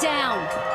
down.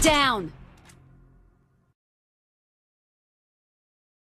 down!